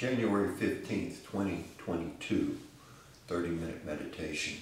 January 15th, 2022, 30 minute meditation.